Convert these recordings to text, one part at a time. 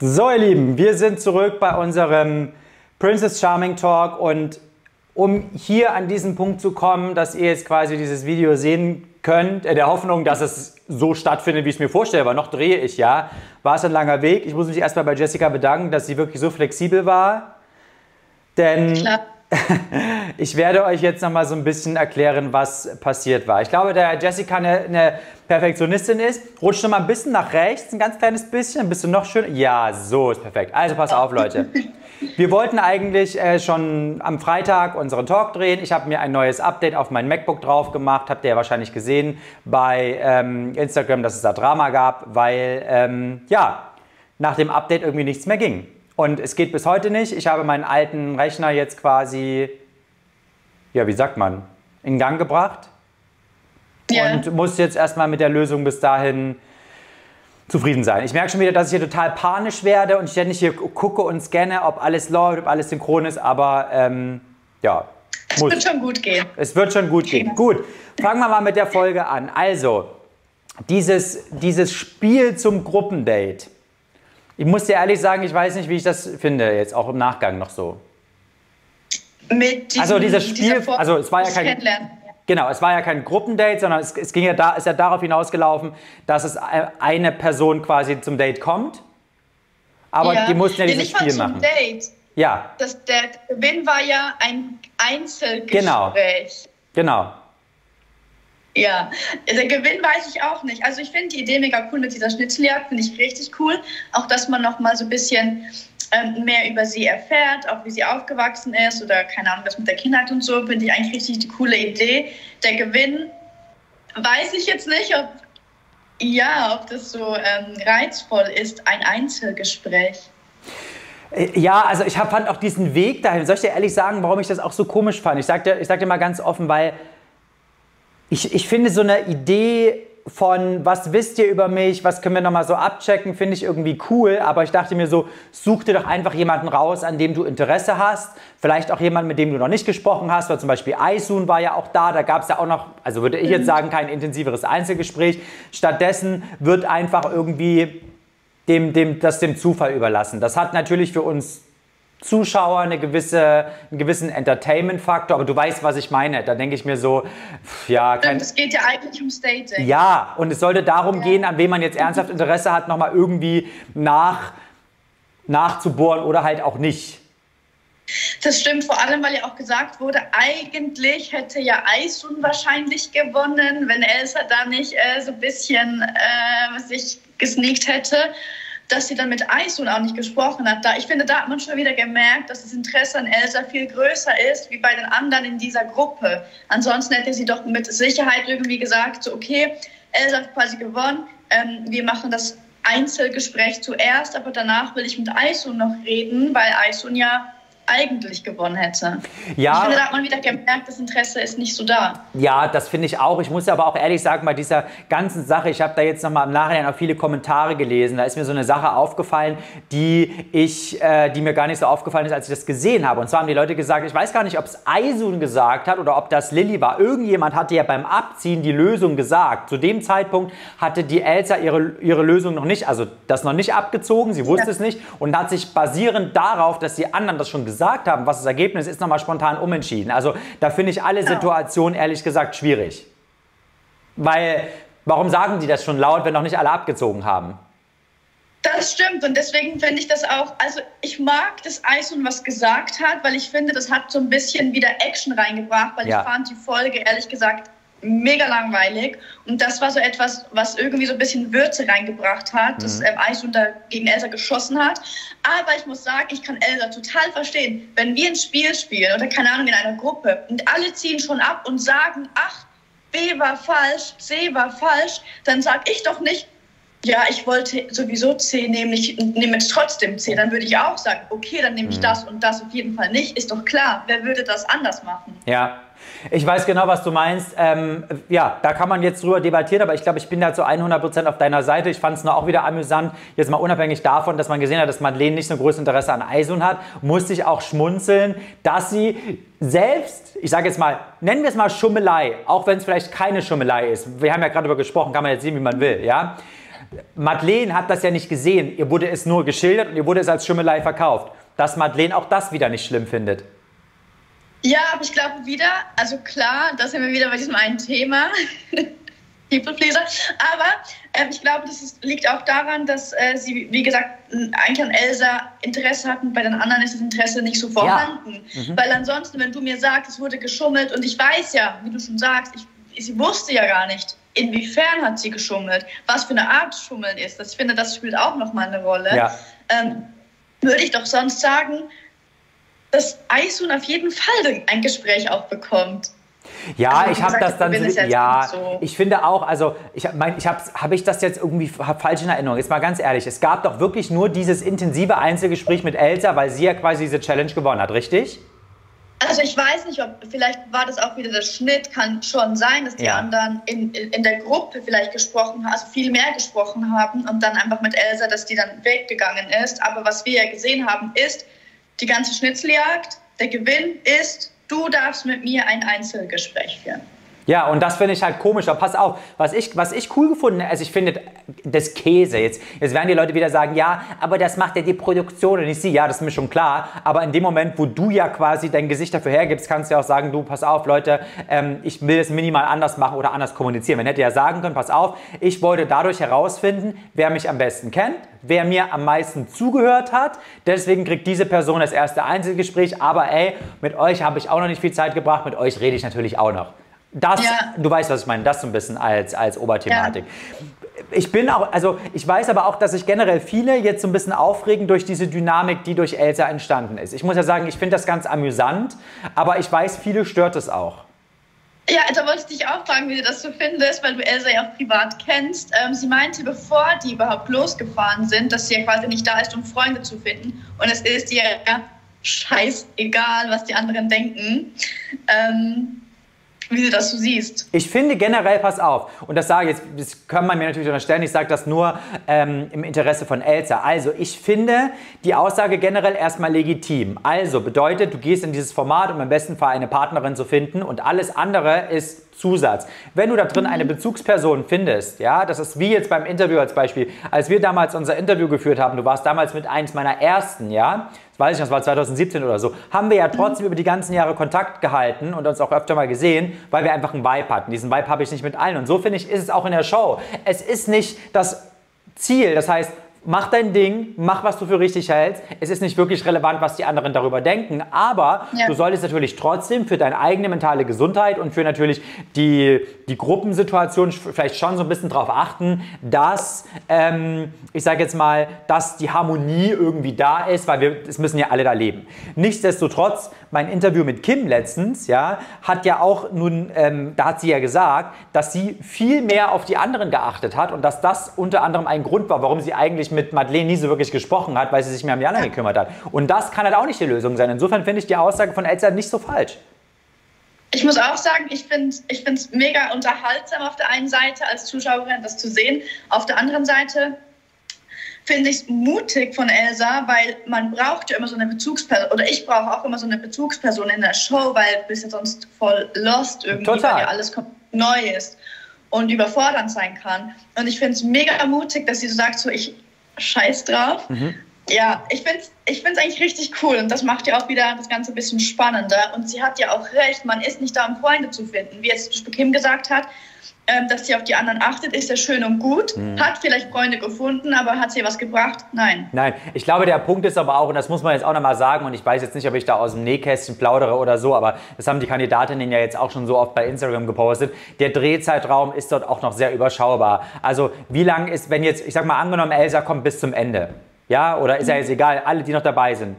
So, ihr Lieben, wir sind zurück bei unserem Princess Charming Talk und um hier an diesen Punkt zu kommen, dass ihr jetzt quasi dieses Video sehen könnt, in der Hoffnung, dass es so stattfindet, wie ich es mir vorstelle, weil noch drehe ich ja, war es ein langer Weg. Ich muss mich erstmal bei Jessica bedanken, dass sie wirklich so flexibel war. Denn Klar. ich werde euch jetzt noch mal so ein bisschen erklären, was passiert war. Ich glaube, da Jessica eine, eine Perfektionistin ist, rutscht noch mal ein bisschen nach rechts, ein ganz kleines bisschen, ein bisschen noch schön. Ja, so ist perfekt. Also pass auf, Leute. Wir wollten eigentlich äh, schon am Freitag unseren Talk drehen. Ich habe mir ein neues Update auf mein MacBook drauf gemacht. Habt ihr ja wahrscheinlich gesehen bei ähm, Instagram, dass es da Drama gab, weil ähm, ja, nach dem Update irgendwie nichts mehr ging. Und es geht bis heute nicht. Ich habe meinen alten Rechner jetzt quasi, ja, wie sagt man, in Gang gebracht. Yeah. Und muss jetzt erstmal mit der Lösung bis dahin zufrieden sein. Ich merke schon wieder, dass ich hier total panisch werde und ständig hier gucke und scanne, ob alles läuft, ob alles synchron ist, aber ähm, ja. Es muss. wird schon gut gehen. Es wird schon gut gehen. Gut, fangen wir mal mit der Folge an. Also, dieses, dieses Spiel zum Gruppendate ich muss dir ehrlich sagen, ich weiß nicht, wie ich das finde, jetzt auch im Nachgang noch so. Mit diesem, also dieses Spiel, also es war ja kein, genau, es war ja kein Gruppendate, sondern es, es ging ja da, ist ja darauf hinausgelaufen, dass es eine Person quasi zum Date kommt. Aber ja. die mussten ja dieses Spiel machen. Date. Ja. Das, der Gewinn war ja ein Einzelgespräch. Genau. Genau. Ja, der Gewinn weiß ich auch nicht. Also ich finde die Idee mega cool mit dieser Schnitzeljagd, finde ich richtig cool. Auch, dass man noch mal so ein bisschen mehr über sie erfährt, auch wie sie aufgewachsen ist oder keine Ahnung, was mit der Kindheit und so, finde ich eigentlich richtig die coole Idee. Der Gewinn weiß ich jetzt nicht, ob, ja, ob das so ähm, reizvoll ist, ein Einzelgespräch. Äh, ja, also ich fand auch diesen Weg dahin, soll ich dir ehrlich sagen, warum ich das auch so komisch fand? Ich sag dir, ich sag dir mal ganz offen, weil ich, ich finde so eine Idee von, was wisst ihr über mich, was können wir nochmal so abchecken, finde ich irgendwie cool. Aber ich dachte mir so, such dir doch einfach jemanden raus, an dem du Interesse hast. Vielleicht auch jemanden, mit dem du noch nicht gesprochen hast, weil zum Beispiel Aisun war ja auch da. Da gab es ja auch noch, also würde ich jetzt mhm. sagen, kein intensiveres Einzelgespräch. Stattdessen wird einfach irgendwie dem, dem, das dem Zufall überlassen. Das hat natürlich für uns Zuschauer eine gewisse, einen gewissen Entertainment-Faktor, aber du weißt, was ich meine. Da denke ich mir so, ja. Kein, es geht ja eigentlich um Staging. Ja, und es sollte darum ja. gehen, an wem man jetzt ernsthaft Interesse hat, nochmal irgendwie nach, nachzubohren oder halt auch nicht. Das stimmt, vor allem, weil ja auch gesagt wurde, eigentlich hätte ja Aisun wahrscheinlich gewonnen, wenn Elsa da nicht äh, so ein bisschen äh, sich gesneakt hätte dass sie dann mit Aisun auch nicht gesprochen hat. Da, ich finde, da hat man schon wieder gemerkt, dass das Interesse an Elsa viel größer ist wie bei den anderen in dieser Gruppe. Ansonsten hätte sie doch mit Sicherheit irgendwie gesagt, so, okay, Elsa hat quasi gewonnen, ähm, wir machen das Einzelgespräch zuerst, aber danach will ich mit Aisun noch reden, weil Aisun ja eigentlich gewonnen hätte. Ja. Ich finde, da hat man wieder gemerkt, das Interesse ist nicht so da. Ja, das finde ich auch. Ich muss aber auch ehrlich sagen, bei dieser ganzen Sache, ich habe da jetzt nochmal im Nachhinein auch viele Kommentare gelesen. Da ist mir so eine Sache aufgefallen, die, ich, äh, die mir gar nicht so aufgefallen ist, als ich das gesehen habe. Und zwar haben die Leute gesagt, ich weiß gar nicht, ob es Aisun gesagt hat oder ob das Lilly war. Irgendjemand hatte ja beim Abziehen die Lösung gesagt. Zu dem Zeitpunkt hatte die Elsa ihre, ihre Lösung noch nicht, also das noch nicht abgezogen, sie wusste ja. es nicht und hat sich basierend darauf, dass die anderen das schon gesagt gesagt haben, was das Ergebnis ist, nochmal spontan umentschieden. Also da finde ich alle Situationen ehrlich gesagt schwierig. Weil, warum sagen die das schon laut, wenn noch nicht alle abgezogen haben? Das stimmt und deswegen finde ich das auch, also ich mag, dass Eison was gesagt hat, weil ich finde, das hat so ein bisschen wieder Action reingebracht, weil ja. ich fand die Folge ehrlich gesagt mega langweilig. Und das war so etwas, was irgendwie so ein bisschen Würze reingebracht hat, mhm. dass ähm, Eisun da gegen Elsa geschossen hat. Aber ich muss sagen, ich kann Elsa total verstehen. Wenn wir ein Spiel spielen oder keine Ahnung in einer Gruppe und alle ziehen schon ab und sagen, ach, B war falsch, C war falsch, dann sag ich doch nicht, ja, ich wollte sowieso C nehmen, ich nehme jetzt trotzdem C. Dann würde ich auch sagen, okay, dann nehme ich mhm. das und das auf jeden Fall nicht. Ist doch klar, wer würde das anders machen? Ja, ich weiß genau, was du meinst. Ähm, ja, da kann man jetzt drüber debattieren, aber ich glaube, ich bin da zu 100% auf deiner Seite. Ich fand es nur auch wieder amüsant, jetzt mal unabhängig davon, dass man gesehen hat, dass Madeleine nicht so ein großes Interesse an Eisun hat, musste ich auch schmunzeln, dass sie selbst, ich sage jetzt mal, nennen wir es mal Schummelei, auch wenn es vielleicht keine Schummelei ist. Wir haben ja gerade darüber gesprochen, kann man jetzt sehen, wie man will, ja Madeleine hat das ja nicht gesehen. Ihr wurde es nur geschildert und ihr wurde es als Schimmelei verkauft. Dass Madeleine auch das wieder nicht schlimm findet. Ja, aber ich glaube wieder, also klar, da sind wir wieder bei diesem einen Thema. People Pleaser. Aber ähm, ich glaube, das ist, liegt auch daran, dass äh, sie, wie gesagt, eigentlich an Elsa Interesse hatten. Bei den anderen ist das Interesse nicht so vorhanden. Ja. Mhm. Weil ansonsten, wenn du mir sagst, es wurde geschummelt und ich weiß ja, wie du schon sagst, ich, sie wusste ja gar nicht, inwiefern hat sie geschummelt, was für eine Art Schummeln ist. Das, ich finde, das spielt auch nochmal eine Rolle. Ja. Ähm, würde ich doch sonst sagen, dass Aisun auf jeden Fall ein Gespräch auch bekommt. Ja, also, ich habe das dann so, ja, so. ich finde auch, also ich meine, ich habe habe ich das jetzt irgendwie falsch in Erinnerung. Jetzt mal ganz ehrlich, es gab doch wirklich nur dieses intensive Einzelgespräch mit Elsa, weil sie ja quasi diese Challenge gewonnen hat, richtig? Also ich weiß nicht, ob vielleicht war das auch wieder der Schnitt, kann schon sein, dass die ja. anderen in, in der Gruppe vielleicht gesprochen haben, also viel mehr gesprochen haben und dann einfach mit Elsa, dass die dann weggegangen ist. Aber was wir ja gesehen haben, ist die ganze Schnitzeljagd. Der Gewinn ist du darfst mit mir ein Einzelgespräch führen. Ja, und das finde ich halt komisch. Aber pass auf, was ich, was ich cool gefunden habe, also ich finde das Käse jetzt. Jetzt werden die Leute wieder sagen, ja, aber das macht ja die Produktion und ich sie. Ja, das ist mir schon klar. Aber in dem Moment, wo du ja quasi dein Gesicht dafür hergibst, kannst du ja auch sagen, du, pass auf, Leute, ähm, ich will es minimal anders machen oder anders kommunizieren. Man hätte ja sagen können, pass auf, ich wollte dadurch herausfinden, wer mich am besten kennt, wer mir am meisten zugehört hat. Deswegen kriegt diese Person das erste Einzelgespräch. Aber ey, mit euch habe ich auch noch nicht viel Zeit gebracht, mit euch rede ich natürlich auch noch. Das, ja. du weißt, was ich meine, das so ein bisschen als, als Oberthematik. Ja. Ich bin auch, also ich weiß aber auch, dass sich generell viele jetzt so ein bisschen aufregen durch diese Dynamik, die durch Elsa entstanden ist. Ich muss ja sagen, ich finde das ganz amüsant, aber ich weiß, viele stört es auch. Ja, da wollte ich dich auch fragen, wie du das so findest, weil du Elsa ja auch privat kennst. Ähm, sie meinte, bevor die überhaupt losgefahren sind, dass sie ja quasi nicht da ist, um Freunde zu finden. Und es ist ihr ja scheißegal, was die anderen denken. Ähm, wie du das so siehst. Ich finde generell, pass auf, und das sage ich jetzt, das kann man mir natürlich unterstellen, ich sage das nur ähm, im Interesse von Elsa. Also, ich finde die Aussage generell erstmal legitim. Also bedeutet, du gehst in dieses Format, um im besten Fall eine Partnerin zu finden und alles andere ist Zusatz. Wenn du da drin eine mhm. Bezugsperson findest, ja, das ist wie jetzt beim Interview als Beispiel, als wir damals unser Interview geführt haben, du warst damals mit eins meiner ersten, ja, weiß ich, das war 2017 oder so, haben wir ja trotzdem über die ganzen Jahre Kontakt gehalten und uns auch öfter mal gesehen, weil wir einfach einen Vibe hatten. Diesen Vibe habe ich nicht mit allen. Und so finde ich, ist es auch in der Show. Es ist nicht das Ziel, das heißt, mach dein Ding, mach, was du für richtig hältst. Es ist nicht wirklich relevant, was die anderen darüber denken, aber ja. du solltest natürlich trotzdem für deine eigene mentale Gesundheit und für natürlich die, die Gruppensituation vielleicht schon so ein bisschen darauf achten, dass, ähm, ich sage jetzt mal, dass die Harmonie irgendwie da ist, weil wir, es müssen ja alle da leben. Nichtsdestotrotz, mein Interview mit Kim letztens, ja, hat ja auch nun, ähm, da hat sie ja gesagt, dass sie viel mehr auf die anderen geachtet hat und dass das unter anderem ein Grund war, warum sie eigentlich mit Madeleine nie so wirklich gesprochen hat, weil sie sich mehr um die anderen gekümmert hat. Und das kann halt auch nicht die Lösung sein. Insofern finde ich die Aussage von Elsa nicht so falsch. Ich muss auch sagen, ich finde es ich mega unterhaltsam auf der einen Seite als Zuschauerin, das zu sehen. Auf der anderen Seite finde ich es mutig von Elsa, weil man braucht ja immer so eine Bezugsperson, oder ich brauche auch immer so eine Bezugsperson in der Show, weil du bist ja sonst voll lost irgendwie, Total. weil ja alles neu ist und überfordernd sein kann. Und ich finde es mega mutig, dass sie so sagt, so ich scheiß drauf. Mhm. Ja, ich finde es ich find's eigentlich richtig cool und das macht ja auch wieder das Ganze ein bisschen spannender. Und sie hat ja auch recht, man ist nicht da, um Freunde zu finden. Wie jetzt Kim gesagt hat, dass sie auf die anderen achtet, ist ja schön und gut. Mhm. Hat vielleicht Freunde gefunden, aber hat sie was gebracht? Nein. Nein, ich glaube, der Punkt ist aber auch, und das muss man jetzt auch nochmal sagen, und ich weiß jetzt nicht, ob ich da aus dem Nähkästchen plaudere oder so, aber das haben die Kandidatinnen ja jetzt auch schon so oft bei Instagram gepostet. Der Drehzeitraum ist dort auch noch sehr überschaubar. Also, wie lang ist, wenn jetzt, ich sag mal, angenommen, Elsa kommt bis zum Ende. Ja, oder ist ja jetzt egal, alle, die noch dabei sind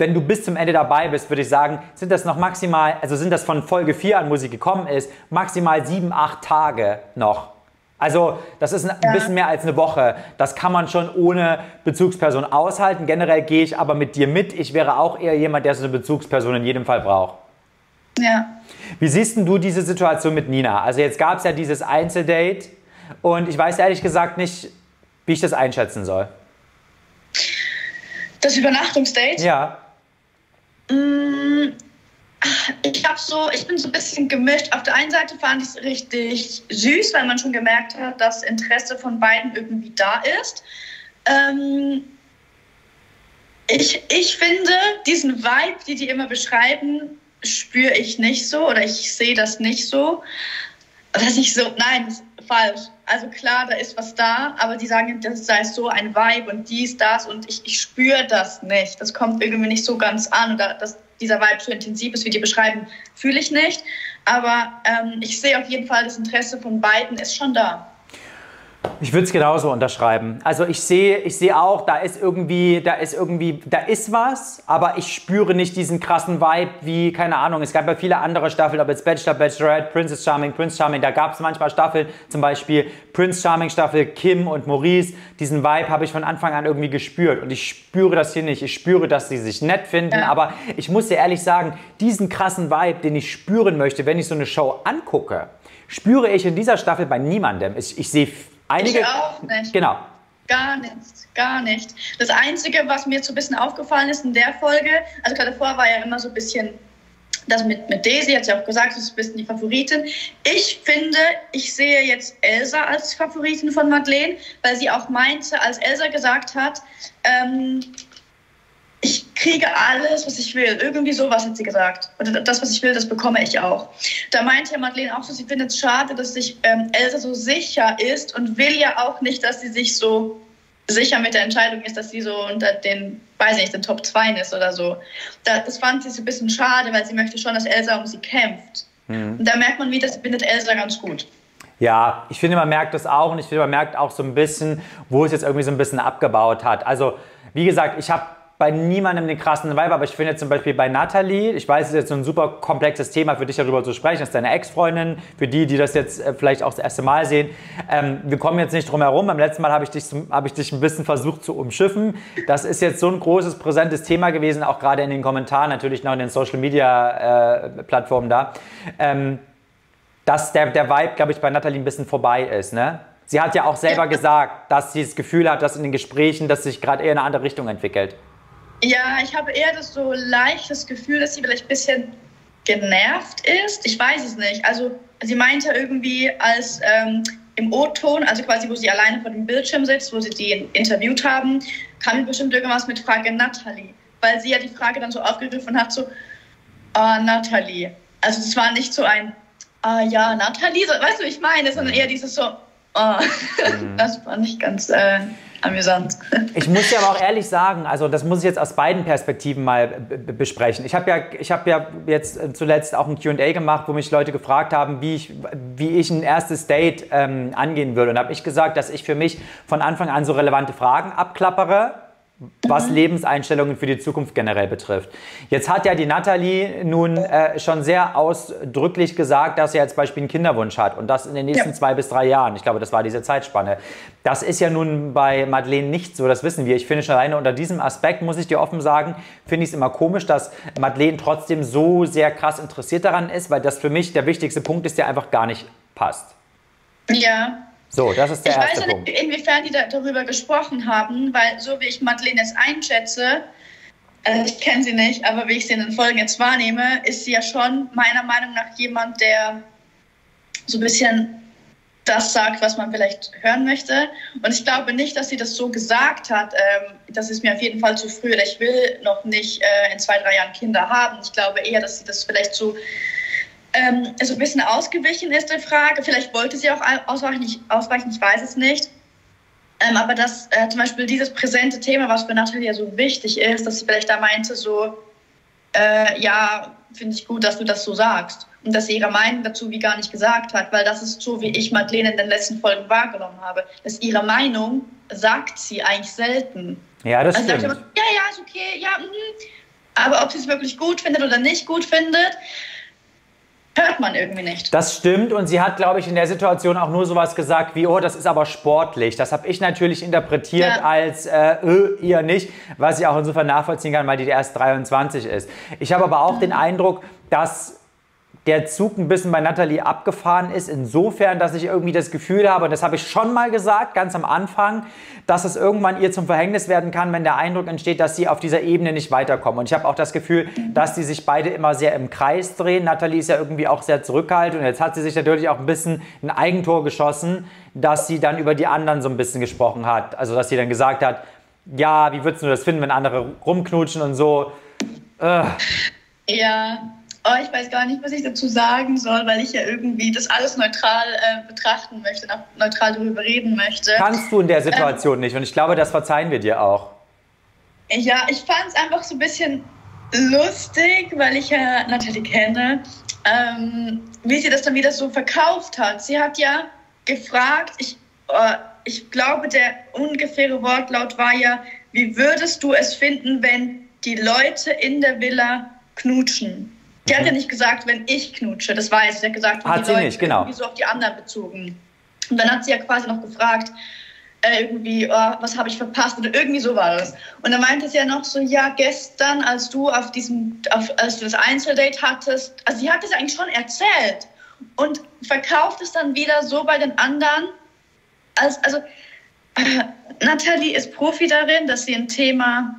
wenn du bis zum Ende dabei bist, würde ich sagen, sind das noch maximal, also sind das von Folge 4 an, wo sie gekommen ist, maximal 7, 8 Tage noch. Also das ist ein ja. bisschen mehr als eine Woche. Das kann man schon ohne Bezugsperson aushalten. Generell gehe ich aber mit dir mit. Ich wäre auch eher jemand, der so eine Bezugsperson in jedem Fall braucht. Ja. Wie siehst du diese Situation mit Nina? Also jetzt gab es ja dieses Einzeldate und ich weiß ehrlich gesagt nicht, wie ich das einschätzen soll. Das Übernachtungsdate? Ja. Mm, ich habe so, ich bin so ein bisschen gemischt. Auf der einen Seite fand ich es richtig süß, weil man schon gemerkt hat, dass Interesse von beiden irgendwie da ist. Ähm, ich, ich finde, diesen Vibe, die die immer beschreiben, spüre ich nicht so oder ich sehe das nicht so. Das ist nicht so, nein, falsch. Also klar, da ist was da, aber die sagen, das sei so ein Vibe und dies, das und ich, ich spüre das nicht. Das kommt irgendwie nicht so ganz an oder das, dieser Vibe so intensiv ist, wie die beschreiben, fühle ich nicht. Aber ähm, ich sehe auf jeden Fall, das Interesse von beiden ist schon da. Ich würde es genauso unterschreiben. Also ich sehe, ich sehe auch, da ist irgendwie, da ist irgendwie, da ist was, aber ich spüre nicht diesen krassen Vibe wie, keine Ahnung, es gab ja viele andere Staffeln, ob jetzt Bachelor, Bachelorette, Princess Charming, Prince Charming, da gab es manchmal Staffeln, zum Beispiel Prince Charming Staffel, Kim und Maurice, diesen Vibe habe ich von Anfang an irgendwie gespürt und ich spüre das hier nicht. Ich spüre, dass sie sich nett finden, ja. aber ich muss dir ehrlich sagen, diesen krassen Vibe, den ich spüren möchte, wenn ich so eine Show angucke, spüre ich in dieser Staffel bei niemandem. Ich, ich sehe Einige, ich auch nicht. Genau. Gar nichts, gar nicht. Das Einzige, was mir so ein bisschen aufgefallen ist in der Folge, also gerade davor war ja immer so ein bisschen das mit, mit Daisy, hat sie auch gesagt, das ist ein bisschen die Favoritin. Ich finde, ich sehe jetzt Elsa als Favoritin von Madeleine, weil sie auch meinte, als Elsa gesagt hat, ähm, ich kriege alles, was ich will. Irgendwie sowas hat sie gesagt. Oder das, was ich will, das bekomme ich auch. Da meinte ja Madeleine auch so, sie findet es schade, dass sich ähm, Elsa so sicher ist und will ja auch nicht, dass sie sich so sicher mit der Entscheidung ist, dass sie so unter den, weiß ich nicht, den Top 2 ist oder so. Da, das fand sie so ein bisschen schade, weil sie möchte schon, dass Elsa um sie kämpft. Mhm. Und da merkt man wieder, das bindet Elsa ganz gut. Ja, ich finde, man merkt das auch und ich finde, man merkt auch so ein bisschen, wo es jetzt irgendwie so ein bisschen abgebaut hat. Also, wie gesagt, ich habe bei niemandem den krassen Vibe, aber ich finde zum Beispiel bei Natalie, ich weiß, es ist jetzt so ein super komplexes Thema für dich darüber zu sprechen, das ist deine Ex-Freundin, für die, die das jetzt äh, vielleicht auch das erste Mal sehen. Ähm, wir kommen jetzt nicht drum herum. Beim letzten Mal habe ich, dich, hab ich dich ein bisschen versucht zu umschiffen. Das ist jetzt so ein großes, präsentes Thema gewesen, auch gerade in den Kommentaren, natürlich noch in den Social-Media-Plattformen äh, da, ähm, dass der, der Vibe, glaube ich, bei Natalie ein bisschen vorbei ist. Ne? Sie hat ja auch selber gesagt, dass sie das Gefühl hat, dass in den Gesprächen, dass sich gerade eher in eine andere Richtung entwickelt. Ja, ich habe eher das so leichtes Gefühl, dass sie vielleicht ein bisschen genervt ist. Ich weiß es nicht. Also sie meinte irgendwie als ähm, im O-Ton, also quasi wo sie alleine vor dem Bildschirm sitzt, wo sie die interviewt haben, kam bestimmt irgendwas mit Frage Natalie. Weil sie ja die Frage dann so aufgegriffen hat, so, ah, Natalie. Also es war nicht so ein, ah ja, Natalie, so, weißt du, ich meine, sondern eher dieses so, mhm. das war nicht ganz... Äh, amüsant. Ich muss dir aber auch ehrlich sagen, also das muss ich jetzt aus beiden Perspektiven mal besprechen. Ich habe ja, hab ja jetzt äh, zuletzt auch ein Q&A gemacht, wo mich Leute gefragt haben, wie ich, wie ich ein erstes Date ähm, angehen würde. Und habe ich gesagt, dass ich für mich von Anfang an so relevante Fragen abklappere was. Lebenseinstellungen für die Zukunft generell betrifft. Jetzt hat ja die Nathalie nun äh, schon sehr ausdrücklich gesagt, dass sie als Beispiel einen Kinderwunsch hat und das in den nächsten ja. zwei bis drei Jahren. Ich glaube, das war diese Zeitspanne. Das ist ja nun bei Madeleine nicht so, das wissen wir. Ich finde schon alleine unter diesem Aspekt, muss ich dir offen sagen, finde ich es immer komisch, dass Madeleine trotzdem so sehr krass interessiert daran ist, weil das für mich der wichtigste Punkt ist, der einfach gar nicht passt. Ja, so, das ist der ich erste weiß Punkt. nicht, inwiefern die da, darüber gesprochen haben, weil so wie ich Madeleine jetzt einschätze, also ich kenne sie nicht, aber wie ich sie in den Folgen jetzt wahrnehme, ist sie ja schon meiner Meinung nach jemand, der so ein bisschen das sagt, was man vielleicht hören möchte. Und ich glaube nicht, dass sie das so gesagt hat. Ähm, das ist mir auf jeden Fall zu früh. Ich will noch nicht äh, in zwei, drei Jahren Kinder haben. Ich glaube eher, dass sie das vielleicht so ähm, so ein bisschen ausgewichen ist der Frage. Vielleicht wollte sie auch ausweichen, ich, ausweichen, ich weiß es nicht. Ähm, aber dass äh, zum Beispiel dieses präsente Thema, was für Natalia so wichtig ist, dass sie vielleicht da meinte, so, äh, ja, finde ich gut, dass du das so sagst. Und dass sie ihre Meinung dazu wie gar nicht gesagt hat, weil das ist so, wie ich Madeleine in den letzten Folgen wahrgenommen habe. Dass ihre Meinung sagt sie eigentlich selten. Ja, das also stimmt. Immer, ja, ja, ist okay, ja, mh. aber ob sie es wirklich gut findet oder nicht gut findet, hört man irgendwie nicht. Das stimmt und sie hat, glaube ich, in der Situation auch nur sowas gesagt wie, oh, das ist aber sportlich. Das habe ich natürlich interpretiert ja. als, äh, äh, ihr nicht, was ich auch insofern nachvollziehen kann, weil die erst 23 ist. Ich habe aber auch mhm. den Eindruck, dass der Zug ein bisschen bei Natalie abgefahren ist, insofern, dass ich irgendwie das Gefühl habe, und das habe ich schon mal gesagt, ganz am Anfang, dass es irgendwann ihr zum Verhängnis werden kann, wenn der Eindruck entsteht, dass sie auf dieser Ebene nicht weiterkommen. Und ich habe auch das Gefühl, dass die sich beide immer sehr im Kreis drehen. Natalie ist ja irgendwie auch sehr zurückhaltend und jetzt hat sie sich natürlich auch ein bisschen ein Eigentor geschossen, dass sie dann über die anderen so ein bisschen gesprochen hat. Also, dass sie dann gesagt hat, ja, wie würdest du das finden, wenn andere rumknutschen und so. Äh. Ja, Oh, ich weiß gar nicht, was ich dazu sagen soll, weil ich ja irgendwie das alles neutral äh, betrachten möchte, neutral darüber reden möchte. Kannst du in der Situation ähm, nicht und ich glaube, das verzeihen wir dir auch. Ja, ich fand es einfach so ein bisschen lustig, weil ich ja Nathalie kenne, ähm, wie sie das dann wieder so verkauft hat. Sie hat ja gefragt, ich, äh, ich glaube, der ungefähre Wortlaut war ja, wie würdest du es finden, wenn die Leute in der Villa knutschen? Die hat ja nicht gesagt, wenn ich knutsche, das weiß. Sie hat gesagt, hat sie Leute nicht, genau. irgendwie so auf die anderen bezogen. Und dann hat sie ja quasi noch gefragt, äh, irgendwie, oh, was habe ich verpasst oder irgendwie so war das. Und dann meinte sie ja noch so, ja, gestern, als du auf diesem, auf, als du das Einzeldate hattest, also sie hat es eigentlich schon erzählt und verkauft es dann wieder so bei den anderen, als, also äh, Nathalie ist Profi darin, dass sie ein Thema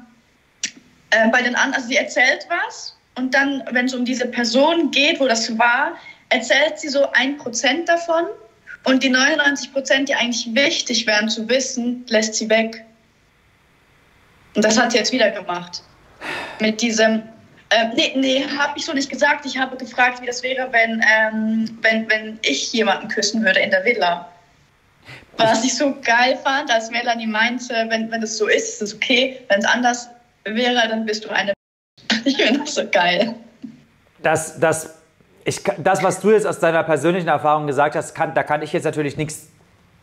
äh, bei den anderen, also sie erzählt was und dann, wenn es um diese Person geht, wo das war, erzählt sie so ein Prozent davon und die 99 Prozent, die eigentlich wichtig wären zu wissen, lässt sie weg. Und das hat sie jetzt wieder gemacht. Mit diesem, äh, nee, nee, habe ich so nicht gesagt. Ich habe gefragt, wie das wäre, wenn, ähm, wenn, wenn ich jemanden küssen würde in der Villa. Was ich so geil fand, als Melanie meinte, wenn, wenn es so ist, ist es okay. Wenn es anders wäre, dann bist du eine Ich finde das so geil. Das, das, ich, das, was du jetzt aus deiner persönlichen Erfahrung gesagt hast, kann, da kann ich jetzt natürlich nichts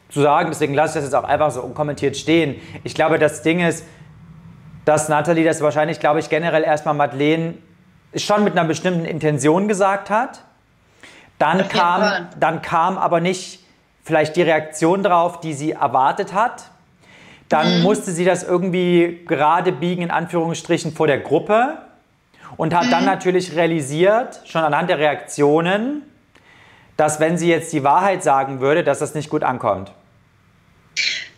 zu sagen. Deswegen lasse ich das jetzt auch einfach so unkommentiert stehen. Ich glaube, das Ding ist, dass Nathalie das wahrscheinlich, glaube ich, generell erstmal Madeleine schon mit einer bestimmten Intention gesagt hat. Dann kam, dann kam aber nicht vielleicht die Reaktion drauf, die sie erwartet hat. Dann mhm. musste sie das irgendwie gerade biegen, in Anführungsstrichen, vor der Gruppe und hat dann mhm. natürlich realisiert, schon anhand der Reaktionen, dass wenn sie jetzt die Wahrheit sagen würde, dass das nicht gut ankommt.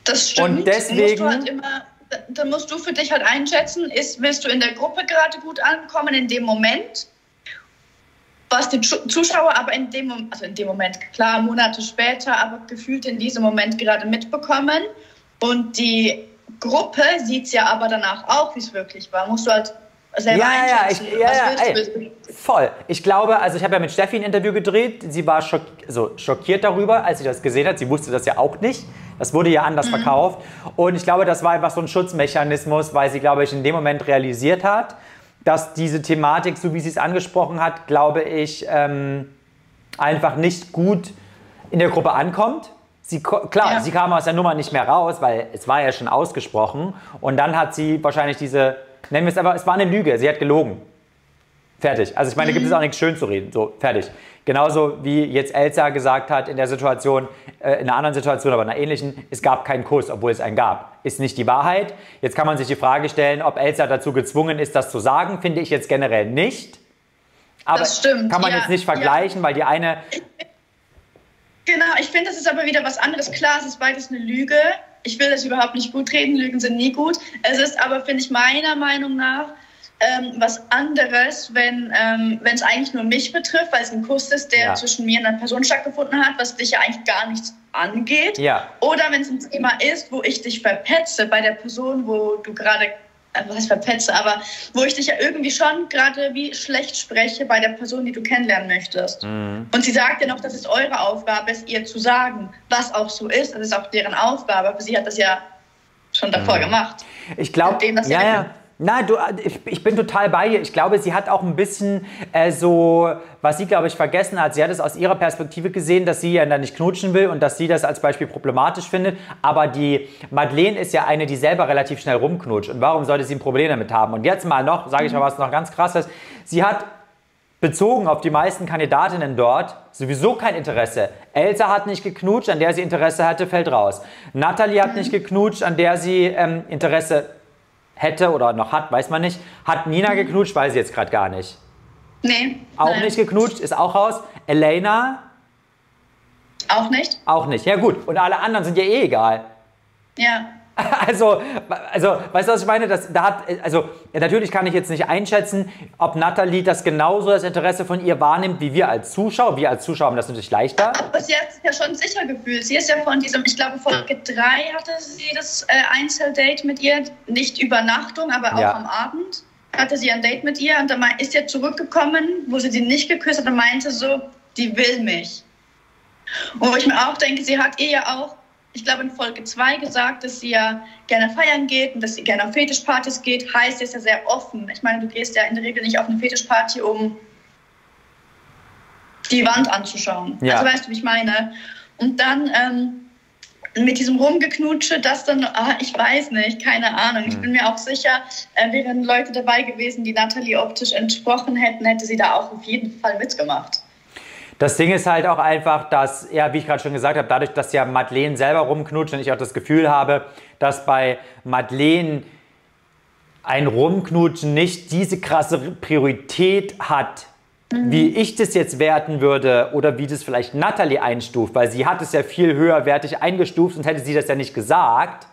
Das stimmt. Und deswegen. Musst halt immer, da musst du für dich halt einschätzen, ist, willst du in der Gruppe gerade gut ankommen in dem Moment? Was die Zuschauer aber in dem, also in dem Moment, klar, Monate später, aber gefühlt in diesem Moment gerade mitbekommen. Und die Gruppe sieht es ja aber danach auch, wie es wirklich war. Musst du halt selber ja, ja, ich, ja, ja, ey, voll. Ich glaube, also ich habe ja mit Steffi ein Interview gedreht. Sie war schock, also schockiert darüber, als sie das gesehen hat. Sie wusste das ja auch nicht. Das wurde ja anders mhm. verkauft. Und ich glaube, das war einfach so ein Schutzmechanismus, weil sie, glaube ich, in dem Moment realisiert hat, dass diese Thematik, so wie sie es angesprochen hat, glaube ich, ähm, einfach nicht gut in der Gruppe ankommt. Sie, klar, ja. sie kam aus der Nummer nicht mehr raus, weil es war ja schon ausgesprochen. Und dann hat sie wahrscheinlich diese nennen wir es aber, es war eine Lüge, sie hat gelogen. Fertig. Also ich meine, da gibt es auch nichts schön zu reden. So, fertig. Genauso wie jetzt Elsa gesagt hat in der Situation, äh, in einer anderen Situation, aber in einer ähnlichen, es gab keinen Kuss, obwohl es einen gab. Ist nicht die Wahrheit. Jetzt kann man sich die Frage stellen, ob Elsa dazu gezwungen ist, das zu sagen, finde ich jetzt generell nicht. Aber das stimmt. kann man ja, jetzt nicht vergleichen, ja. weil die eine... Genau, ich finde, das ist aber wieder was anderes. Klar, es ist beides eine Lüge ich will das überhaupt nicht gut reden, Lügen sind nie gut. Es ist aber, finde ich, meiner Meinung nach ähm, was anderes, wenn ähm, es eigentlich nur mich betrifft, weil es ein Kuss ist, der ja. zwischen mir und einer Person stattgefunden hat, was dich ja eigentlich gar nichts angeht. Ja. Oder wenn es ein Thema ist, wo ich dich verpetze bei der Person, wo du gerade was heißt verpetze, aber wo ich dich ja irgendwie schon gerade wie schlecht spreche bei der Person, die du kennenlernen möchtest. Mhm. Und sie sagt ja noch, das ist eure Aufgabe, es ihr zu sagen, was auch so ist. Das ist auch deren Aufgabe, aber sie hat das ja schon davor mhm. gemacht. Ich glaube, ja, ja. Na, du, ich, ich, bin total bei dir. Ich glaube, sie hat auch ein bisschen äh, so, was sie, glaube ich, vergessen hat. Sie hat es aus ihrer Perspektive gesehen, dass sie ja dann nicht knutschen will und dass sie das als Beispiel problematisch findet. Aber die Madeleine ist ja eine, die selber relativ schnell rumknutscht. Und warum sollte sie ein Problem damit haben? Und jetzt mal noch, sage ich mal was noch ganz krasses. Sie hat bezogen auf die meisten Kandidatinnen dort sowieso kein Interesse. Elsa hat nicht geknutscht, an der sie Interesse hatte, fällt raus. Natalie hat nicht geknutscht, an der sie ähm, Interesse hätte oder noch hat, weiß man nicht. Hat Nina geknutscht, weiß ich jetzt gerade gar nicht. Nee. Auch nein. nicht geknutscht, ist auch raus. Elena? Auch nicht. Auch nicht. Ja gut. Und alle anderen sind ja eh egal. Ja. Also, also, weißt du, was ich meine? Das, da hat, also, natürlich kann ich jetzt nicht einschätzen, ob Nathalie das genauso das Interesse von ihr wahrnimmt, wie wir als Zuschauer. Wir als Zuschauer haben das natürlich leichter. Aber sie hat sich ja schon sicher gefühlt. Sie ist ja von diesem, ich glaube, Folge 3 hatte sie das äh, Einzeldate mit ihr. Nicht Übernachtung, aber auch ja. am Abend hatte sie ein Date mit ihr und dann ist sie zurückgekommen, wo sie sie nicht geküsst hat und meinte so, die will mich. Und wo ich mir auch denke, sie hat ihr ja auch ich glaube, in Folge 2 gesagt, dass sie ja gerne feiern geht und dass sie gerne auf Fetischpartys geht. Heißt, sie ist ja sehr offen. Ich meine, du gehst ja in der Regel nicht auf eine Fetischparty, um die Wand anzuschauen. Ja. Also weißt du, wie ich meine? Und dann ähm, mit diesem Rumgeknutsche, das dann, ah, ich weiß nicht, keine Ahnung. Ich hm. bin mir auch sicher, äh, wären Leute dabei gewesen, die Natalie optisch entsprochen hätten, hätte sie da auch auf jeden Fall mitgemacht. Das Ding ist halt auch einfach, dass, ja, wie ich gerade schon gesagt habe, dadurch, dass ja Madeleine selber rumknutscht und ich auch das Gefühl habe, dass bei Madeleine ein Rumknutschen nicht diese krasse Priorität hat, mhm. wie ich das jetzt werten würde oder wie das vielleicht Natalie einstuft, weil sie hat es ja viel höherwertig eingestuft, sonst hätte sie das ja nicht gesagt.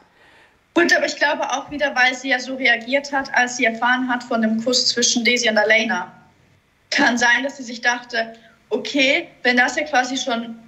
Gut, aber ich glaube auch wieder, weil sie ja so reagiert hat, als sie erfahren hat von dem Kuss zwischen Daisy und Elena. Kann sein, dass sie sich dachte, okay, wenn das ja quasi schon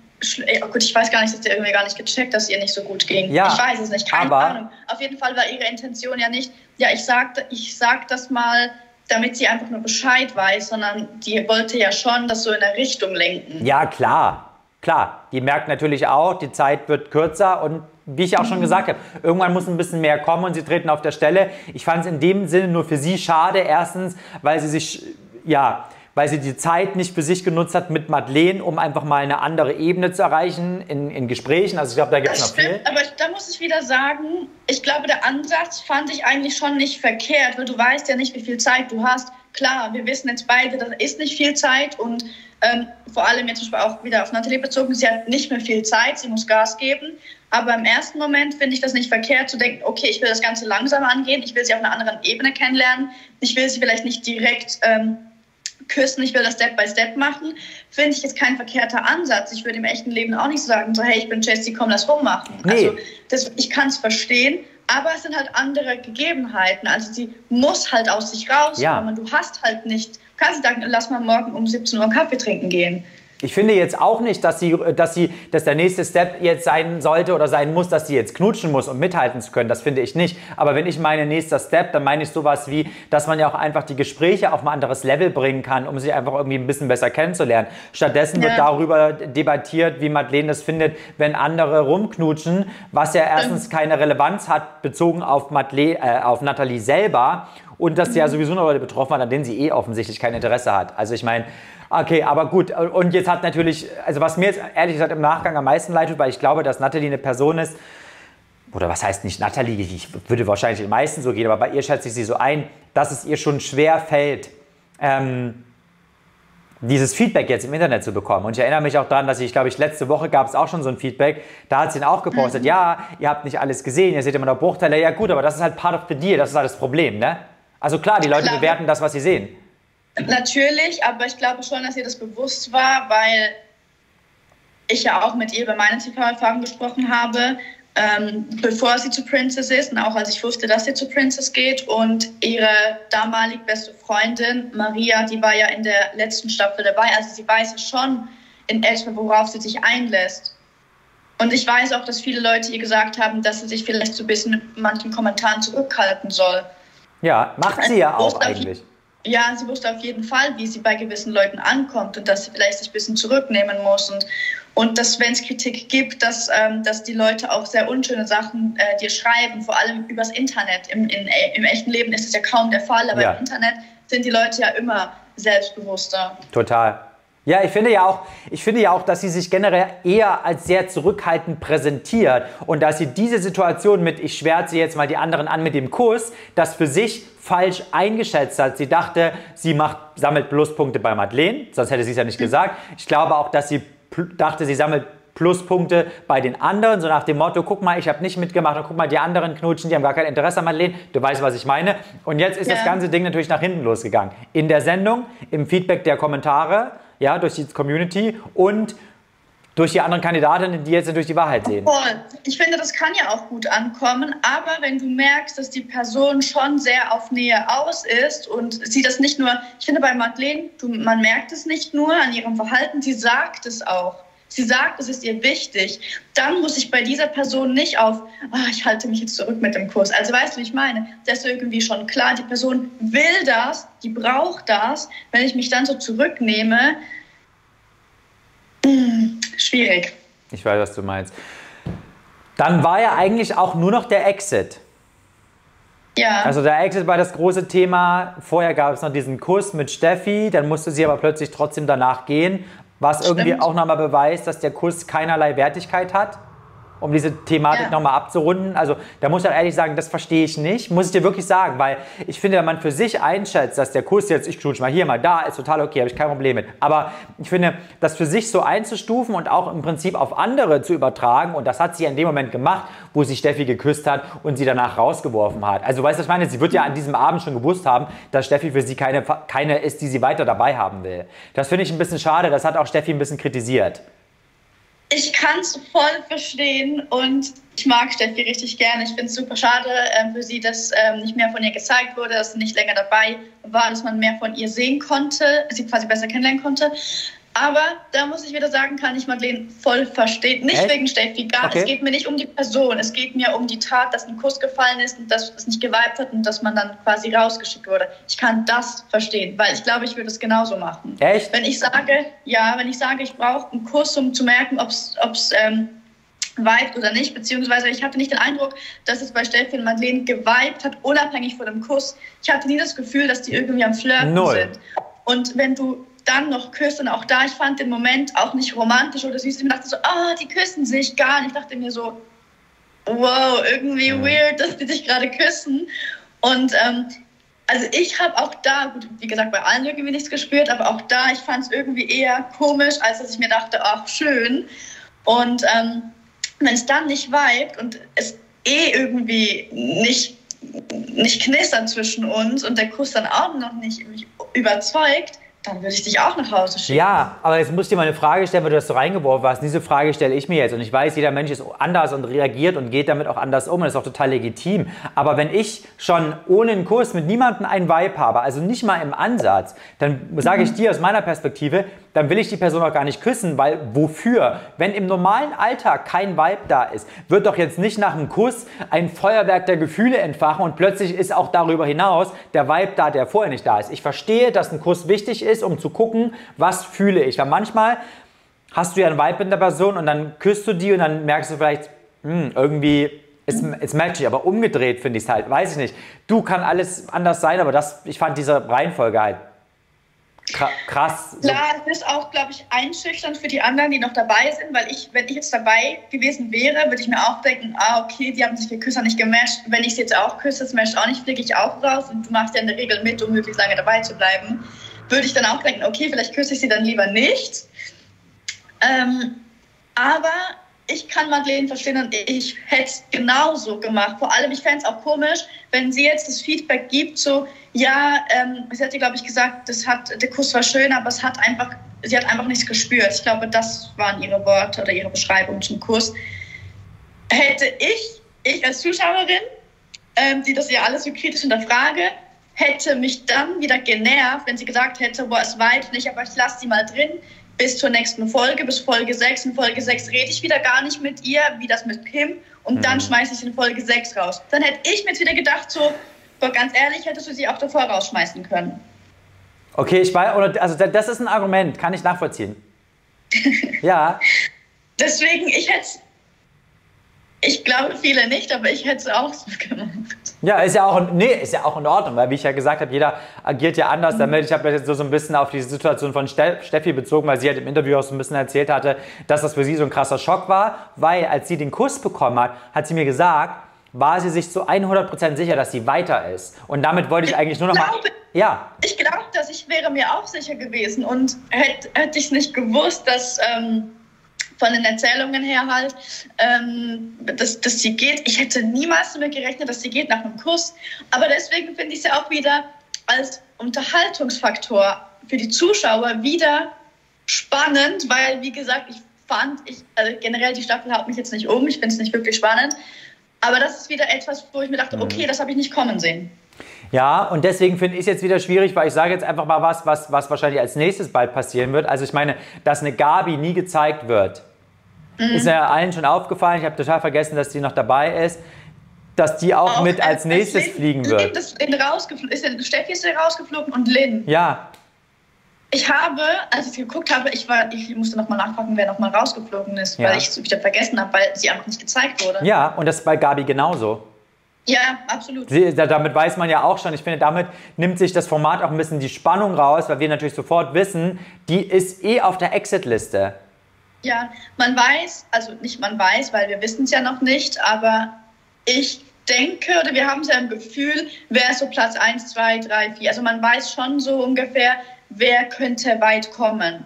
Oh gut, ich weiß gar nicht, dass der irgendwie gar nicht gecheckt, dass ihr nicht so gut ging. Ja, ich weiß es nicht, keine aber, Ahnung. Auf jeden Fall war ihre Intention ja nicht, ja, ich sag, ich sag das mal, damit sie einfach nur Bescheid weiß, sondern die wollte ja schon das so in eine Richtung lenken. Ja, klar, klar. Die merkt natürlich auch, die Zeit wird kürzer und wie ich auch schon gesagt habe, irgendwann muss ein bisschen mehr kommen und sie treten auf der Stelle. Ich fand es in dem Sinne nur für sie schade, erstens, weil sie sich, ja, weil sie die Zeit nicht für sich genutzt hat mit Madeleine, um einfach mal eine andere Ebene zu erreichen in, in Gesprächen. Also ich glaube, da gibt es noch stimmt, viel. Aber da muss ich wieder sagen, ich glaube, der Ansatz fand ich eigentlich schon nicht verkehrt, weil du weißt ja nicht, wie viel Zeit du hast. Klar, wir wissen jetzt beide, das ist nicht viel Zeit und ähm, vor allem jetzt zum Beispiel auch wieder auf Nathalie bezogen, sie hat nicht mehr viel Zeit, sie muss Gas geben. Aber im ersten Moment finde ich das nicht verkehrt zu denken, okay, ich will das Ganze langsam angehen, ich will sie auf einer anderen Ebene kennenlernen, ich will sie vielleicht nicht direkt ähm, küssen, ich will das Step by Step machen, finde ich jetzt kein verkehrter Ansatz. Ich würde im echten Leben auch nicht sagen, so hey, ich bin Jessie, komm, lass rummachen. Nee. Also das, ich kann es verstehen, aber es sind halt andere Gegebenheiten. Also sie muss halt aus sich rauskommen. Ja. Du hast halt nicht, kannst du sagen, lass mal morgen um 17 Uhr Kaffee trinken gehen. Ich finde jetzt auch nicht, dass, sie, dass, sie, dass der nächste Step jetzt sein sollte oder sein muss, dass sie jetzt knutschen muss, um mithalten zu können. Das finde ich nicht. Aber wenn ich meine nächster Step, dann meine ich sowas wie, dass man ja auch einfach die Gespräche auf ein anderes Level bringen kann, um sie einfach irgendwie ein bisschen besser kennenzulernen. Stattdessen ja. wird darüber debattiert, wie Madeleine es findet, wenn andere rumknutschen, was ja erstens keine Relevanz hat, bezogen auf, Madeleine, äh, auf Nathalie selber und dass sie ja sowieso noch Leute betroffen hat, an denen sie eh offensichtlich kein Interesse hat. Also ich meine, Okay, aber gut. Und jetzt hat natürlich, also was mir jetzt ehrlich gesagt im Nachgang am meisten leid tut, weil ich glaube, dass Natalie eine Person ist, oder was heißt nicht Natalie, ich würde wahrscheinlich den meisten so gehen, aber bei ihr schätze ich sie so ein, dass es ihr schon schwer fällt, ähm, dieses Feedback jetzt im Internet zu bekommen. Und ich erinnere mich auch daran, dass ich, glaube ich, letzte Woche gab es auch schon so ein Feedback, da hat sie ihn auch gepostet, mhm. ja, ihr habt nicht alles gesehen, ihr seht immer noch Bruchteile, ja gut, aber das ist halt part of the deal, das ist halt das Problem, ne? Also klar, die Leute klar. bewerten das, was sie sehen. Natürlich, aber ich glaube schon, dass ihr das bewusst war, weil ich ja auch mit ihr über meine TV-Erfahrung gesprochen habe, ähm, bevor sie zu Princess ist und auch als ich wusste, dass sie zu Princess geht. Und ihre damalig beste Freundin Maria, die war ja in der letzten Staffel dabei. Also sie weiß ja schon in etwa, worauf sie sich einlässt. Und ich weiß auch, dass viele Leute ihr gesagt haben, dass sie sich vielleicht so ein bisschen mit manchen Kommentaren zurückhalten soll. Ja, macht sie ja auch eigentlich. Ja, sie wusste auf jeden Fall, wie sie bei gewissen Leuten ankommt und dass sie vielleicht sich ein bisschen zurücknehmen muss und, und dass, wenn es Kritik gibt, dass, ähm, dass die Leute auch sehr unschöne Sachen äh, dir schreiben, vor allem übers Internet. Im, in, Im echten Leben ist es ja kaum der Fall, aber ja. im Internet sind die Leute ja immer selbstbewusster. Total. Ja, ich finde ja auch, ich finde ja auch, dass sie sich generell eher als sehr zurückhaltend präsentiert und dass sie diese Situation mit, ich schwärze jetzt mal die anderen an mit dem Kuss, das für sich falsch eingeschätzt hat. Sie dachte, sie macht, sammelt Pluspunkte bei Madeleine, sonst hätte sie es ja nicht gesagt. Ich glaube auch, dass sie dachte, sie sammelt Pluspunkte bei den anderen, so nach dem Motto, guck mal, ich habe nicht mitgemacht und guck mal, die anderen knutschen, die haben gar kein Interesse an Madeleine. Du weißt, was ich meine. Und jetzt ist ja. das ganze Ding natürlich nach hinten losgegangen. In der Sendung, im Feedback der Kommentare, ja, durch die Community und durch die anderen Kandidatinnen, die jetzt durch die Wahrheit sehen. Voll. Ich finde, das kann ja auch gut ankommen, aber wenn du merkst, dass die Person schon sehr auf Nähe aus ist und sie das nicht nur, ich finde bei Madeleine, du, man merkt es nicht nur an ihrem Verhalten, sie sagt es auch. Sie sagt, es ist ihr wichtig. Dann muss ich bei dieser Person nicht auf, oh, ich halte mich jetzt zurück mit dem Kurs. Also weißt du, wie ich meine? Das ist irgendwie schon klar. Die Person will das, die braucht das. Wenn ich mich dann so zurücknehme, hm, schwierig. Ich weiß, was du meinst. Dann war ja eigentlich auch nur noch der Exit. Ja. Also der Exit war das große Thema. Vorher gab es noch diesen Kuss mit Steffi, dann musste sie aber plötzlich trotzdem danach gehen, was Stimmt. irgendwie auch nochmal beweist, dass der Kuss keinerlei Wertigkeit hat um diese Thematik ja. nochmal abzurunden. Also da muss ich ehrlich sagen, das verstehe ich nicht, muss ich dir wirklich sagen, weil ich finde, wenn man für sich einschätzt, dass der Kurs jetzt, ich knutsch mal hier, mal da, ist total okay, habe ich kein Problem mit. Aber ich finde, das für sich so einzustufen und auch im Prinzip auf andere zu übertragen, und das hat sie in dem Moment gemacht, wo sie Steffi geküsst hat und sie danach rausgeworfen hat. Also weißt du, was ich meine? Sie wird ja an diesem Abend schon gewusst haben, dass Steffi für sie keine, keine ist, die sie weiter dabei haben will. Das finde ich ein bisschen schade, das hat auch Steffi ein bisschen kritisiert. Ich kann es voll verstehen und ich mag Steffi richtig gerne. Ich finde es super schade ähm, für sie, dass ähm, nicht mehr von ihr gezeigt wurde, dass sie nicht länger dabei war, dass man mehr von ihr sehen konnte, sie quasi besser kennenlernen konnte. Aber da muss ich wieder sagen, kann ich Madeleine voll verstehen. Nicht Echt? wegen Steffi, gar. Okay. Es geht mir nicht um die Person. Es geht mir um die Tat, dass ein Kuss gefallen ist und dass es nicht geweibt hat und dass man dann quasi rausgeschickt wurde. Ich kann das verstehen, weil ich glaube, ich würde es genauso machen. Echt? Wenn ich sage, ja, wenn ich sage, ich brauche einen Kuss, um zu merken, ob es ähm, vibet oder nicht, beziehungsweise ich hatte nicht den Eindruck, dass es bei Steffi und Madeleine geweibt hat, unabhängig von dem Kuss. Ich hatte nie das Gefühl, dass die irgendwie am Flirten Null. sind. Und wenn du dann noch küssen. Auch da, ich fand den Moment auch nicht romantisch oder süß. Ich dachte so, ah, oh, die küssen sich gar nicht. Ich dachte mir so, wow, irgendwie weird, dass die sich gerade küssen. Und ähm, also ich habe auch da, gut, wie gesagt, bei allen irgendwie nichts gespürt, aber auch da, ich fand es irgendwie eher komisch, als dass ich mir dachte, ach, schön. Und ähm, wenn es dann nicht weibt und es eh irgendwie nicht, nicht knistert zwischen uns und der Kuss dann auch noch nicht überzeugt, dann würde ich dich auch nach Hause schicken. Ja, aber jetzt muss ich dir mal eine Frage stellen, weil du das so reingeworfen hast. diese Frage stelle ich mir jetzt. Und ich weiß, jeder Mensch ist anders und reagiert und geht damit auch anders um. Und das ist auch total legitim. Aber wenn ich schon ohne einen Kurs mit niemandem einen Vibe habe, also nicht mal im Ansatz, dann sage ich dir aus meiner Perspektive, dann will ich die Person auch gar nicht küssen, weil wofür? Wenn im normalen Alltag kein Vibe da ist, wird doch jetzt nicht nach einem Kuss ein Feuerwerk der Gefühle entfachen und plötzlich ist auch darüber hinaus der Vibe da, der vorher nicht da ist. Ich verstehe, dass ein Kuss wichtig ist, um zu gucken, was fühle ich. Weil manchmal hast du ja einen Vibe mit der Person und dann küsst du die und dann merkst du vielleicht, hm, irgendwie ist, ist matchy, aber umgedreht finde ich es halt, weiß ich nicht. Du kann alles anders sein, aber das, ich fand diese Reihenfolge halt krass. Klar, das ist auch, glaube ich, einschüchternd für die anderen, die noch dabei sind, weil ich, wenn ich jetzt dabei gewesen wäre, würde ich mir auch denken, ah, okay, die haben sich geküsst, nicht gematcht. Wenn ich sie jetzt auch küsse, das matcht auch nicht, fliege ich auch raus und du machst ja in der Regel mit, um möglichst lange dabei zu bleiben. Würde ich dann auch denken, okay, vielleicht küsse ich sie dann lieber nicht. Ähm, aber ich kann Madeleine verstehen und ich hätte es genauso gemacht. Vor allem, ich fände es auch komisch, wenn sie jetzt das Feedback gibt, so, ja, ähm, sie hat, glaube ich, gesagt, das hat, der Kuss war schön, aber es hat einfach, sie hat einfach nichts gespürt. Ich glaube, das waren ihre Worte oder ihre Beschreibung zum Kuss. Hätte ich, ich als Zuschauerin, ähm, die das ja alles so kritisch hinterfrage, hätte mich dann wieder genervt, wenn sie gesagt hätte, boah, es weit nicht, aber ich lasse sie mal drin bis zur nächsten Folge, bis Folge 6. In Folge 6 rede ich wieder gar nicht mit ihr, wie das mit Kim, und mhm. dann schmeiße ich in Folge 6 raus. Dann hätte ich mir jetzt wieder gedacht, so, aber ganz ehrlich, hättest du sie auch davor rausschmeißen können. Okay, ich weiß, oder, also das ist ein Argument, kann ich nachvollziehen. ja. Deswegen, ich hätte ich glaube viele nicht, aber ich hätte es auch so gemacht. Ja, ist ja auch, nee, ist ja auch in Ordnung, weil wie ich ja gesagt habe, jeder agiert ja anders. Mhm. Damit ich habe jetzt so, so ein bisschen auf die Situation von Steffi bezogen, weil sie halt im Interview auch so ein bisschen erzählt hatte, dass das für sie so ein krasser Schock war, weil als sie den Kuss bekommen hat, hat sie mir gesagt, war sie sich zu 100% sicher, dass sie weiter ist. Und damit wollte ich eigentlich nur noch glaube, mal... Ja. Ich glaube, dass ich wäre mir auch sicher gewesen und hätte, hätte ich nicht gewusst, dass... Ähm, von den Erzählungen her halt, ähm, dass, dass sie geht. Ich hätte niemals damit gerechnet, dass sie geht nach einem Kuss. Aber deswegen finde ich sie auch wieder als Unterhaltungsfaktor für die Zuschauer wieder spannend, weil, wie gesagt, ich fand, ich, also generell die Staffel haut mich jetzt nicht um, ich finde es nicht wirklich spannend. Aber das ist wieder etwas, wo ich mir dachte, mhm. okay, das habe ich nicht kommen sehen. Ja, und deswegen finde ich es jetzt wieder schwierig, weil ich sage jetzt einfach mal was, was, was wahrscheinlich als nächstes bald passieren wird. Also ich meine, dass eine Gabi nie gezeigt wird, mhm. ist ja allen schon aufgefallen. Ich habe total vergessen, dass die noch dabei ist. Dass die auch, auch mit als nächstes Lin, fliegen wird. Lin, rausgeflogen, ist, Steffi ist rausgeflogen und Lin. Ja, ich habe, als ich geguckt habe, ich, war, ich musste nochmal nachfragen, wer nochmal rausgeflogen ist, ja. weil ich es wieder vergessen habe, weil sie einfach nicht gezeigt wurde. Ja, und das ist bei Gabi genauso. Ja, absolut. Sie, damit weiß man ja auch schon, ich finde, damit nimmt sich das Format auch ein bisschen die Spannung raus, weil wir natürlich sofort wissen, die ist eh auf der Exit-Liste. Ja, man weiß, also nicht man weiß, weil wir wissen es ja noch nicht, aber ich denke oder wir haben ja im Gefühl, wer ist so Platz 1, 2, 3, 4. Also man weiß schon so ungefähr, wer könnte weit kommen.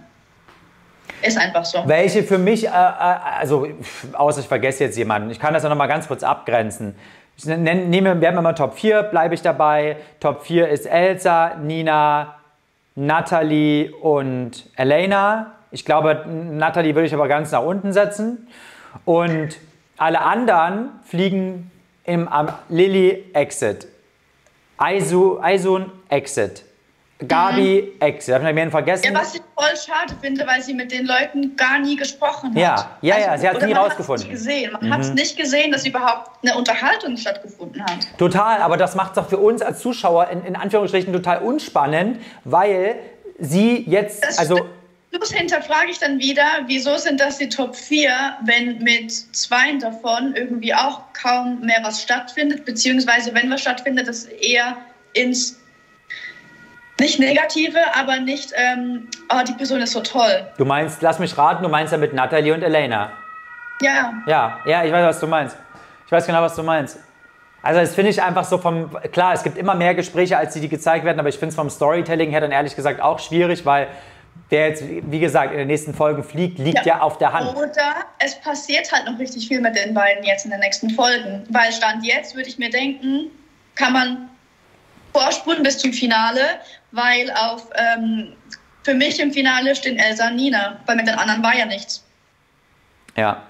Ist einfach so. Welche für mich, äh, äh also außer ich vergesse jetzt jemanden, ich kann das ja nochmal ganz kurz abgrenzen. Ich nehme, wir haben immer Top 4, bleibe ich dabei. Top 4 ist Elsa, Nina, Natalie und Elena. Ich glaube, Natalie würde ich aber ganz nach unten setzen. Und alle anderen fliegen im am Lilly Exit. Aisun Exit. Gabi mhm. Ex, habe ich mir vergessen. Ja, was ich voll schade finde, weil sie mit den Leuten gar nie gesprochen hat. Ja, ja, also, ja, sie hat es nie rausgefunden. Nicht gesehen. Man mhm. hat es nicht gesehen, dass überhaupt eine Unterhaltung stattgefunden hat. Total, aber das macht es auch für uns als Zuschauer in, in Anführungsstrichen total unspannend, weil sie jetzt, das also... Plus hinterfrage ich dann wieder, wieso sind das die Top 4, wenn mit zwei davon irgendwie auch kaum mehr was stattfindet, beziehungsweise wenn was stattfindet, das eher ins nicht negative, aber nicht, ähm, oh, die Person ist so toll. Du meinst, lass mich raten, du meinst ja mit Natalie und Elena. Ja. Ja, ja, ich weiß, was du meinst. Ich weiß genau, was du meinst. Also das finde ich einfach so vom, klar, es gibt immer mehr Gespräche, als die, die gezeigt werden, aber ich finde es vom Storytelling her dann ehrlich gesagt auch schwierig, weil der jetzt, wie gesagt, in den nächsten Folgen fliegt, liegt ja, ja auf der Hand. Oder es passiert halt noch richtig viel mit den beiden jetzt in den nächsten Folgen. Weil Stand jetzt würde ich mir denken, kann man vorspulen bis zum Finale, weil auf, ähm, für mich im Finale stehen Elsa und Nina, weil mit den anderen war ja nichts. Ja.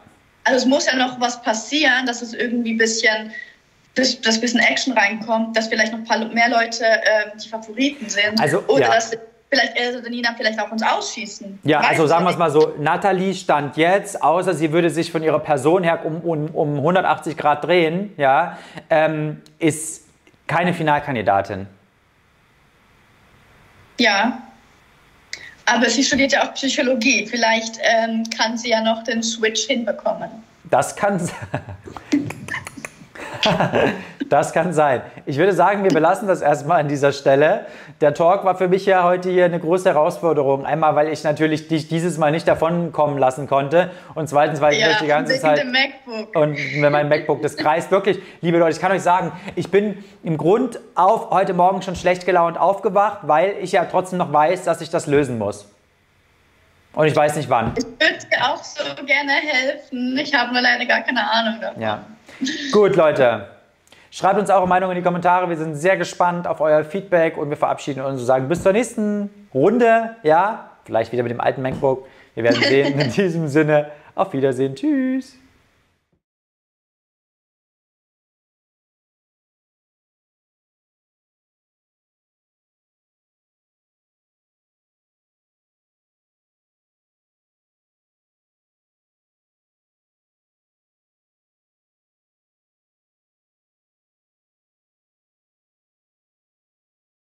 Also es muss ja noch was passieren, dass es irgendwie ein bisschen, dass, dass ein bisschen Action reinkommt, dass vielleicht noch ein paar mehr Leute äh, die Favoriten sind. Also, oder ja. dass vielleicht Elsa und Nina vielleicht auch uns ausschießen. Ja, Weiß also sagen wir es mal so, Nathalie stand jetzt, außer sie würde sich von ihrer Person her um, um, um 180 Grad drehen, ja, ähm, ist keine Finalkandidatin. Ja, aber sie studiert ja auch Psychologie. Vielleicht ähm, kann sie ja noch den Switch hinbekommen. Das kann sein. das kann sein. Ich würde sagen, wir belassen das erstmal an dieser Stelle. Der Talk war für mich ja heute hier eine große Herausforderung. Einmal, weil ich natürlich dich dieses Mal nicht davon kommen lassen konnte. Und zweitens, weil ich ja, die ganze Zeit. MacBook. Und meinem MacBook, das kreist wirklich. Liebe Leute, ich kann euch sagen, ich bin im Grund auf heute Morgen schon schlecht gelaunt aufgewacht, weil ich ja trotzdem noch weiß, dass ich das lösen muss. Und ich weiß nicht wann. Ich würde dir auch so gerne helfen. Ich habe nur leider gar keine Ahnung davon. Ja. Gut, Leute. Schreibt uns eure Meinung in die Kommentare. Wir sind sehr gespannt auf euer Feedback und wir verabschieden uns und sagen bis zur nächsten Runde. Ja, vielleicht wieder mit dem alten MacBook. Wir werden sehen. In diesem Sinne, auf Wiedersehen. Tschüss.